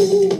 Uhul.